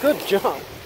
Good job.